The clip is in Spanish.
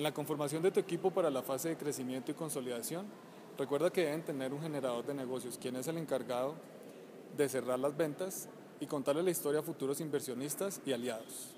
En la conformación de tu equipo para la fase de crecimiento y consolidación, recuerda que deben tener un generador de negocios, quien es el encargado de cerrar las ventas y contarle la historia a futuros inversionistas y aliados.